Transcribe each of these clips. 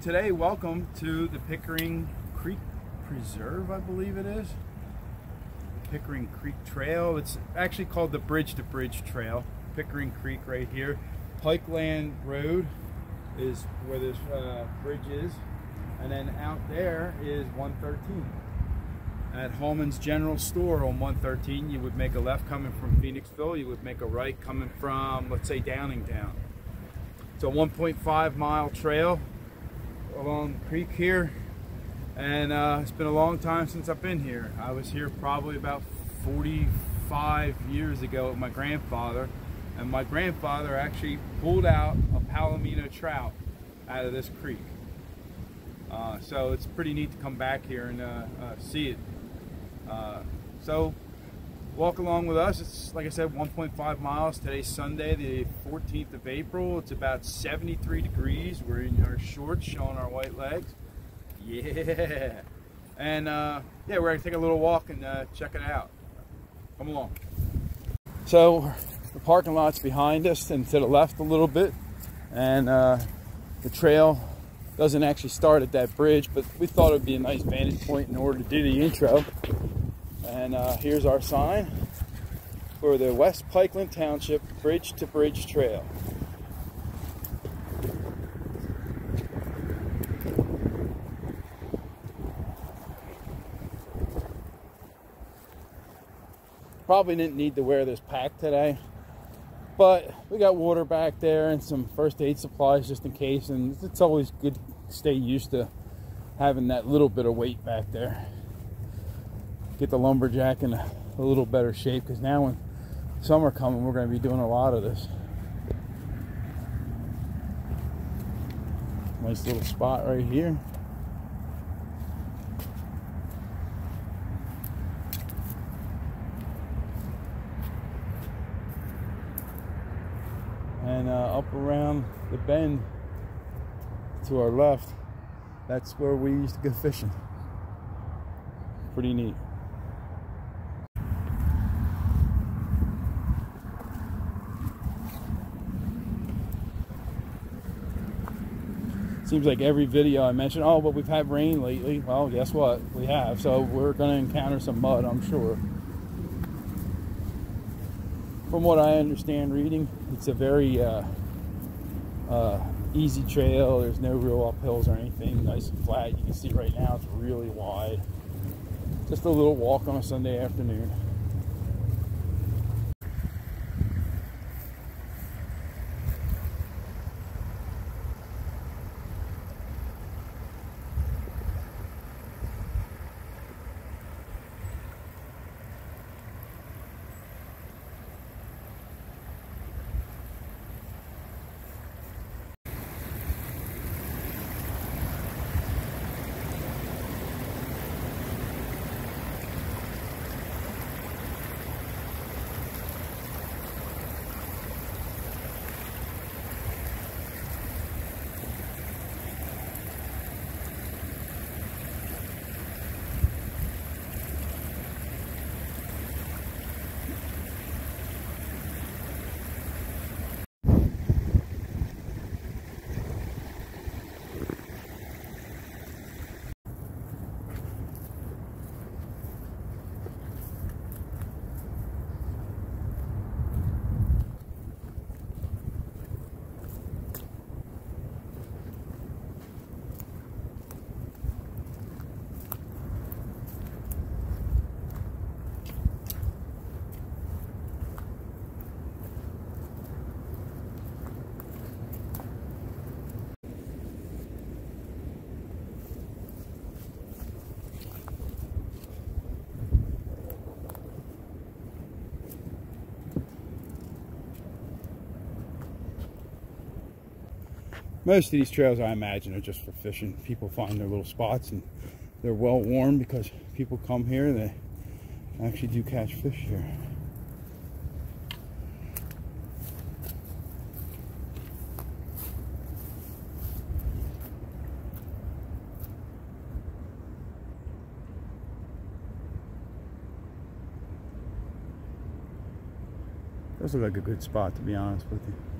today, welcome to the Pickering Creek Preserve, I believe it is. Pickering Creek Trail. It's actually called the Bridge to Bridge Trail. Pickering Creek right here. Pikeland Road is where this uh, bridge is. And then out there is 113. At Holman's General Store on 113, you would make a left coming from Phoenixville. You would make a right coming from, let's say, Downingtown. It's a 1.5 mile trail along the creek here and uh, it's been a long time since I've been here. I was here probably about 45 years ago with my grandfather and my grandfather actually pulled out a Palomino trout out of this creek. Uh, so it's pretty neat to come back here and uh, uh see it. Uh, so walk along with us. It's like I said, 1.5 miles. Today's Sunday, the 14th of April. It's about 73 degrees. We're in our shorts, showing our white legs. Yeah. And uh, yeah, we're gonna take a little walk and uh, check it out. Come along. So the parking lot's behind us and to the left a little bit. And uh, the trail doesn't actually start at that bridge, but we thought it would be a nice vantage point in order to do the intro. And uh, here's our sign for the West Pikeland Township Bridge to Bridge Trail. Probably didn't need to wear this pack today, but we got water back there and some first aid supplies just in case. And it's always good to stay used to having that little bit of weight back there. Get the lumberjack in a, a little better shape because now when summer coming, we're going to be doing a lot of this. Nice little spot right here. and uh, up around the bend to our left that's where we used to go fishing pretty neat seems like every video I mention, oh, but we've had rain lately. Well, guess what? We have. So we're going to encounter some mud, I'm sure from what I understand reading, it's a very uh, uh, easy trail. There's no real uphills or anything. Nice and flat. You can see right now it's really wide. Just a little walk on a Sunday afternoon. Most of these trails I imagine are just for fishing. People find their little spots and they're well worn because people come here and they actually do catch fish here. Those look like a good spot to be honest with you.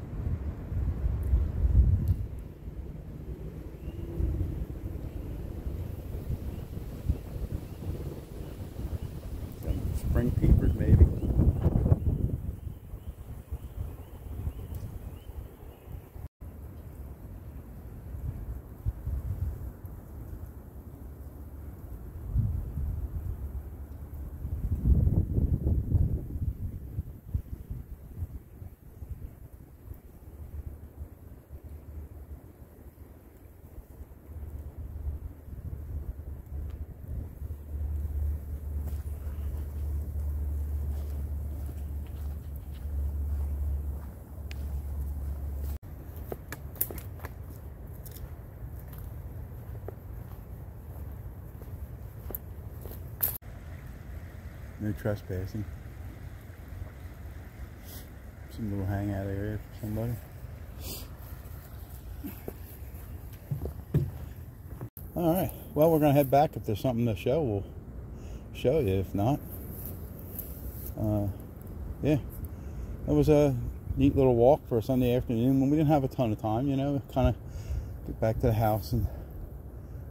No trespassing. Some little hangout area for somebody. All right. Well, we're gonna head back. If there's something to show, we'll show you. If not, uh, yeah, it was a neat little walk for a Sunday afternoon when we didn't have a ton of time. You know, kind of get back to the house and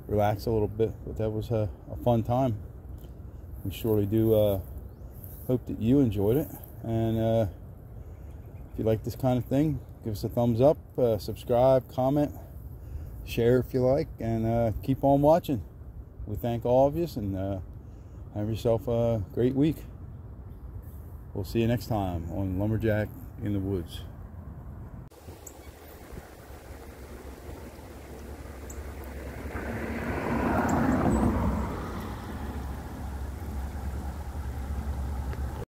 relax a little bit. But that was a, a fun time we surely do uh, hope that you enjoyed it. And uh, if you like this kind of thing, give us a thumbs up, uh, subscribe, comment, share if you like, and uh, keep on watching. We thank all of you and uh, have yourself a great week. We'll see you next time on Lumberjack in the Woods.